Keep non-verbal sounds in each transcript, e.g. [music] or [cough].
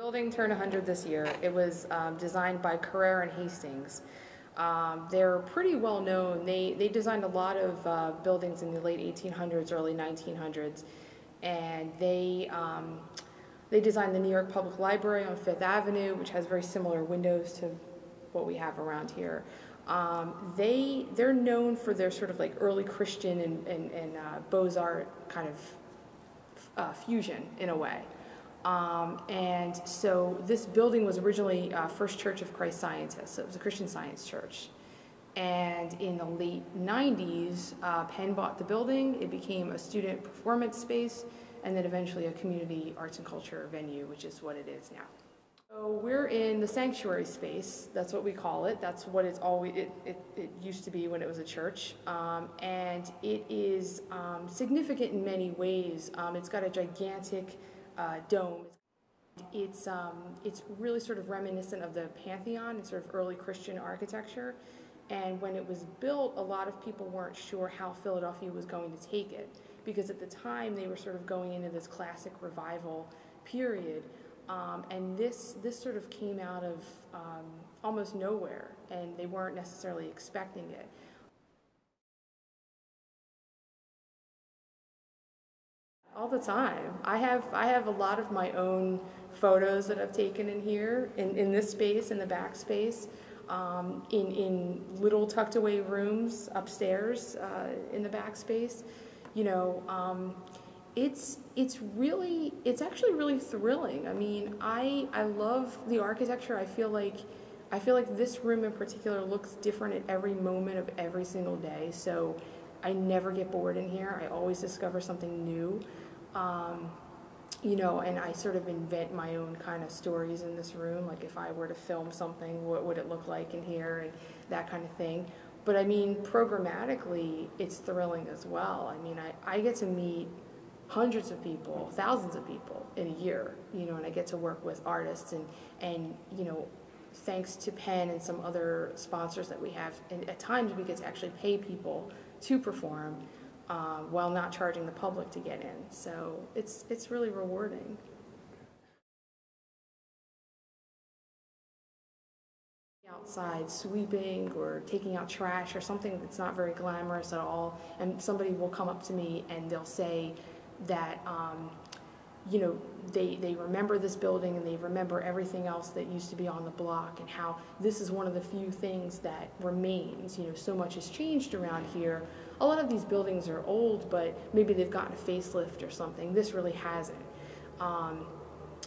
Building turned 100 this year. It was um, designed by Carrère and Hastings. Um, they're pretty well known. They, they designed a lot of uh, buildings in the late 1800s, early 1900s, and they, um, they designed the New York Public Library on Fifth Avenue, which has very similar windows to what we have around here. Um, they, they're known for their sort of like early Christian and, and, and uh, Beaux-Arts kind of uh, fusion in a way. Um, and so this building was originally uh, First Church of Christ Scientists. So it was a Christian Science church. And in the late 90s, uh, Penn bought the building. It became a student performance space and then eventually a community arts and culture venue, which is what it is now. So we're in the sanctuary space. That's what we call it. That's what it's always, it, it, it used to be when it was a church. Um, and it is um, significant in many ways. Um, it's got a gigantic uh, dome. It's, um, it's really sort of reminiscent of the Pantheon and sort of early Christian architecture. And when it was built, a lot of people weren't sure how Philadelphia was going to take it because at the time they were sort of going into this classic revival period. Um, and this, this sort of came out of um, almost nowhere, and they weren't necessarily expecting it. All the time. I have, I have a lot of my own photos that I've taken in here, in, in this space, in the back space, um, in, in little tucked away rooms upstairs uh, in the back space. You know, um, it's, it's really, it's actually really thrilling. I mean, I, I love the architecture. I feel like, I feel like this room in particular looks different at every moment of every single day. So I never get bored in here. I always discover something new. Um, you know, and I sort of invent my own kind of stories in this room. Like if I were to film something, what would it look like in here and that kind of thing. But I mean, programmatically, it's thrilling as well. I mean, I, I get to meet hundreds of people, thousands of people in a year, you know, and I get to work with artists and, and you know, thanks to Penn and some other sponsors that we have, and at times we get to actually pay people to perform uh, while not charging the public to get in. So it's, it's really rewarding. outside sweeping or taking out trash or something that's not very glamorous at all and somebody will come up to me and they'll say that um, you know they, they remember this building and they remember everything else that used to be on the block and how this is one of the few things that remains you know so much has changed around here a lot of these buildings are old, but maybe they've gotten a facelift or something. This really hasn't. Um,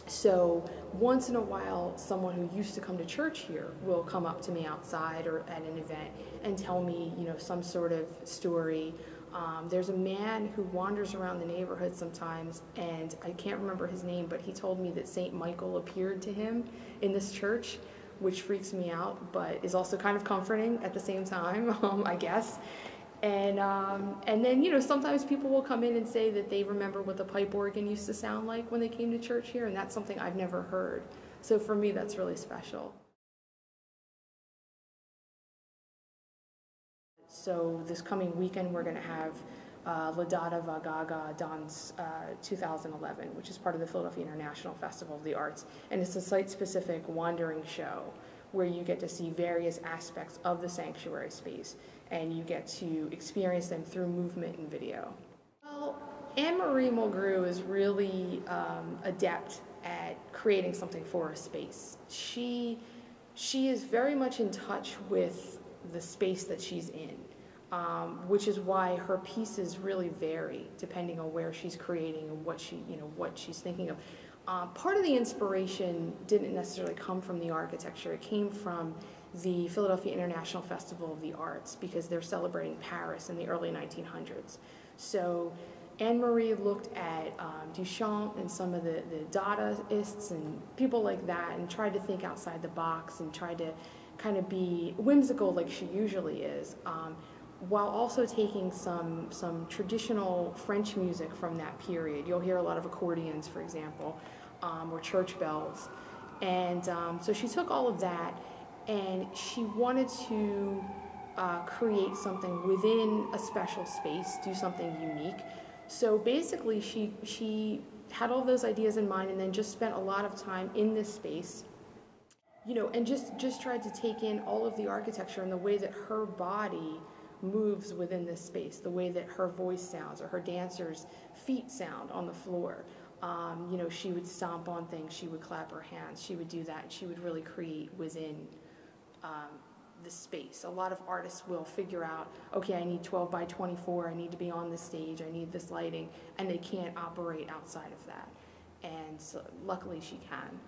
so once in a while, someone who used to come to church here will come up to me outside or at an event and tell me, you know, some sort of story. Um, there's a man who wanders around the neighborhood sometimes, and I can't remember his name, but he told me that St. Michael appeared to him in this church, which freaks me out, but is also kind of comforting at the same time, [laughs] um, I guess. And, um, and then, you know, sometimes people will come in and say that they remember what the pipe organ used to sound like when they came to church here, and that's something I've never heard. So for me, that's really special. So this coming weekend, we're going to have uh, La Dada Va Gaga Dance uh, 2011, which is part of the Philadelphia International Festival of the Arts. And it's a site-specific wandering show where you get to see various aspects of the sanctuary space and you get to experience them through movement and video. Well, Anne-Marie Mulgrew is really um, adept at creating something for a space. She, she is very much in touch with the space that she's in, um, which is why her pieces really vary depending on where she's creating and what she, you know, what she's thinking of. Uh, part of the inspiration didn't necessarily come from the architecture. It came from the Philadelphia International Festival of the Arts because they're celebrating Paris in the early 1900s. So Anne-Marie looked at um, Duchamp and some of the, the Dadaists and people like that and tried to think outside the box and tried to kind of be whimsical like she usually is, um, while also taking some, some traditional French music from that period. You'll hear a lot of accordions, for example, um, or church bells. And um, so she took all of that and she wanted to uh, create something within a special space, do something unique. So basically, she she had all those ideas in mind and then just spent a lot of time in this space you know and just just tried to take in all of the architecture and the way that her body moves within this space the way that her voice sounds or her dancers feet sound on the floor um, you know she would stomp on things she would clap her hands she would do that she would really create within um, the space. A lot of artists will figure out, okay, I need 12 by 24, I need to be on the stage, I need this lighting, and they can't operate outside of that. And so luckily she can.